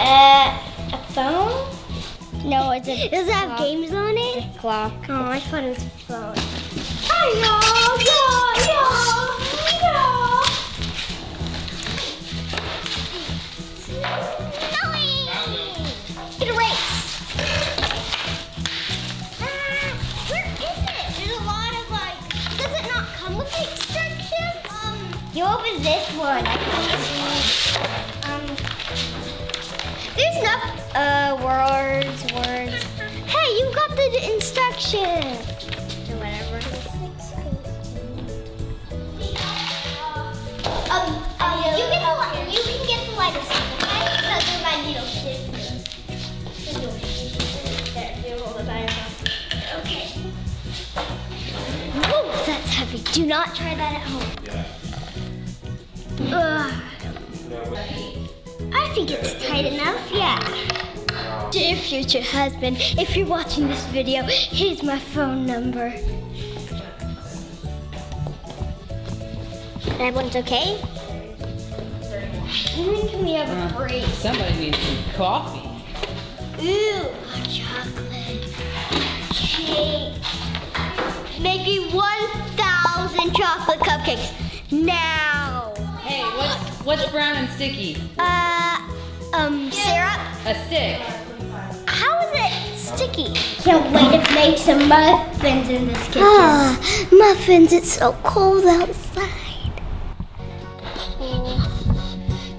Uh, a phone? No, it's a Does it have games on it? It's a clock. Oh, I thought it was a phone. Hi, y'all. Yeah, yeah. Snowy. Get a race. Ah, where is it? There's enough uh words, words. Hey, you got the instructions. Or whatever. Um, um, you get the li- you can get the lighter stuff, okay? Because of my needle scissors. There, you hold it by yourself. Okay. Whoa, that's heavy. Do not try that at home. Ugh. Think it's tight enough, yeah. Dear future husband, if you're watching this video, here's my phone number. Everyone's okay? When can we have a break? Somebody needs some coffee. Ooh, chocolate. Cake. Making 1,000 chocolate cupcakes now. Hey, what's what's brown and sticky? Uh, um, syrup. A stick. How is it sticky? Can't wait to make some muffins in this kitchen. Ah, muffins, it's so cold outside.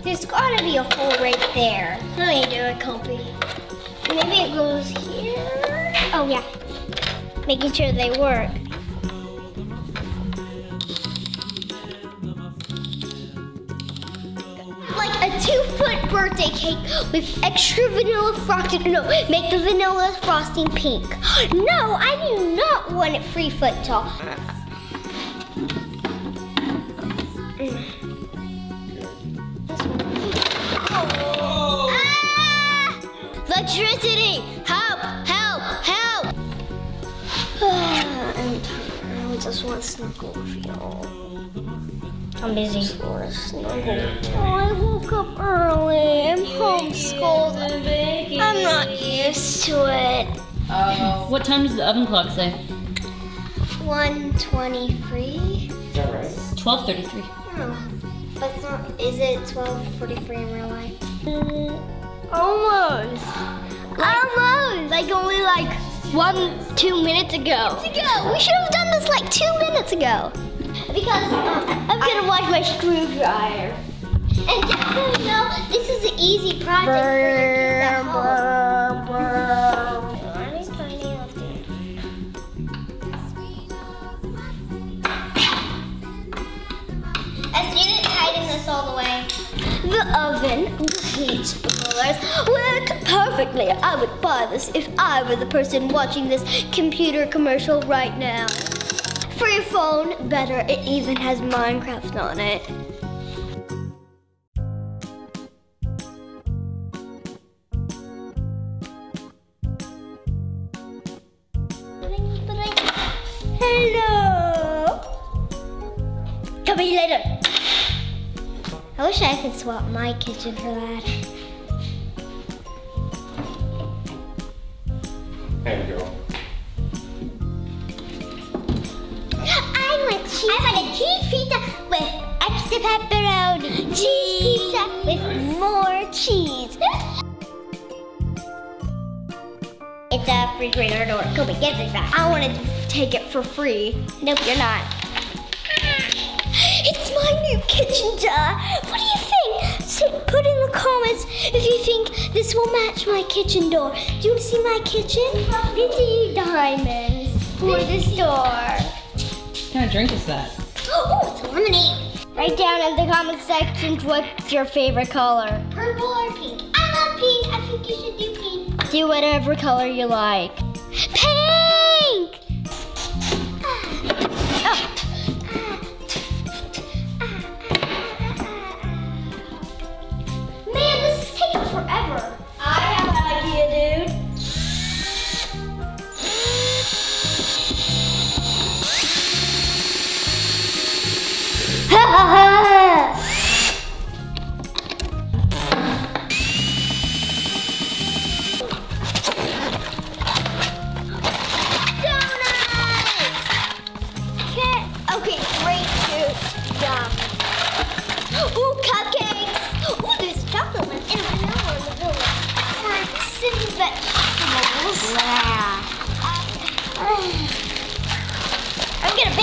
There's gotta be a hole right there. Let me do it, Kobe. Maybe it goes here. Oh, yeah. Making sure they work. A two foot birthday cake with extra vanilla frosting. No, make the vanilla frosting pink. No, I do not want it three foot tall. Ah! Electricity! Help! Help! Help! I'm tired. I just want to snuggle with y'all. I'm busy. Oh, I woke up early. I'm homeschooled. I'm not used to it. Uh, what time does the oven clock say? 123? Twelve thirty-three. Oh, but it's not. Is it 12:43 in real life? almost. almost. Like only like one, two minutes ago. Minutes ago. We should have done this like two minutes ago. Because um, I'm gonna watch my screwdriver. And just so you know, this is an easy project for your kids at home. I didn't tighten this all the way. The oven, the heat rollers work perfectly. I would buy this if I were the person watching this computer commercial right now. For your phone, better. It even has Minecraft on it. Hello. Tell me later. I wish I could swap my kitchen for that. There you go. I want a cheese pizza with extra pepperoni. Cheese pizza with more cheese. It's a refrigerator door. Kobe, get this back. I want to take it for free. Nope, you're not. It's my new kitchen jar. What do you think? Say, put in the comments if you think this will match my kitchen door. Do you want to see my kitchen? Fifty diamonds for the store. What kind of drink is that? Oh, it's lemonade. Write down in the comment section what's your favorite color. Purple or pink? I love pink. I think you should do pink. Do whatever color you like. Pink!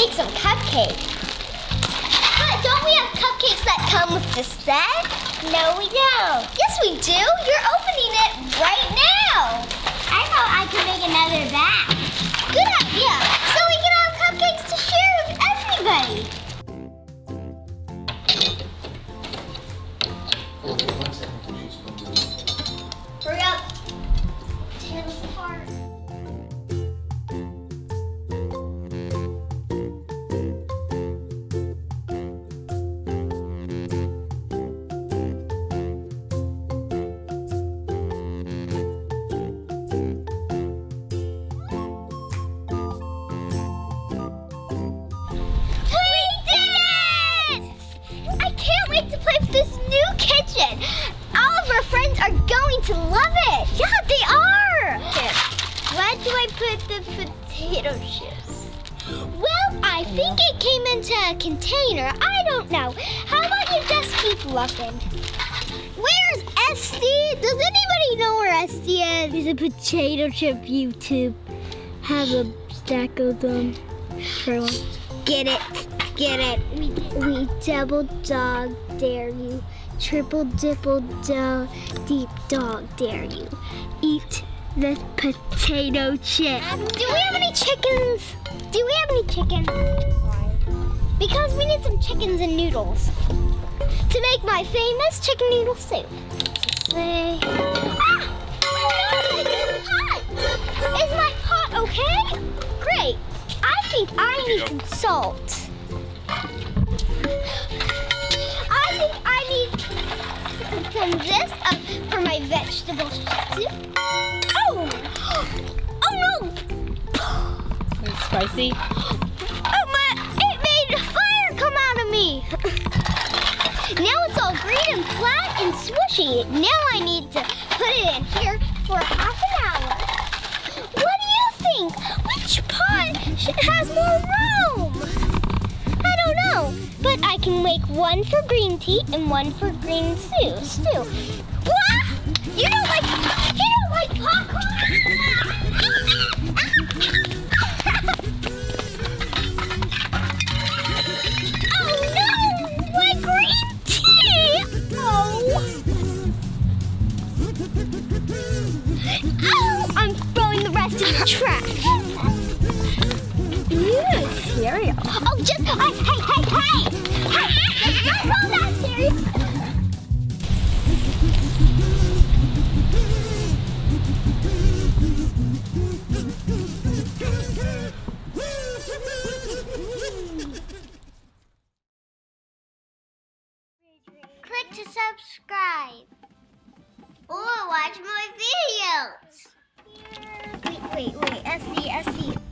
Cupcake. But don't we have cupcakes that come with the set? No, we don't. Yes, we do. You're opening it right now. I thought I could make another batch. Good idea. So we can have cupcakes to share with everybody. Potato chips? Well, I think it came into a container. I don't know. How about you just keep looking? Where's Esty? Does anybody know where Esty is? He's a potato chip YouTube. Have a stack of them. Get it. Get it. We, we double dog dare you. Triple dipple dog deep dog dare you. Eat the potato chip. Do we have any chickens? Do we have any chickens? Because we need some chickens and noodles to make my famous chicken noodle soup. Say, ah! No, it's hot! Is my pot okay? Great. I think I need some salt. I think I need some this um, for my vegetable soup. Oh! No! It's spicy. Oh my, it made fire come out of me. now it's all green and flat and swishy. Now I need to put it in here for half an hour. What do you think? Which pot has more room? I don't know, but I can make one for green tea and one for green stew. Stew. What? You don't like you. don't or watch more videos. Wait, wait, wait. Essie, Essie.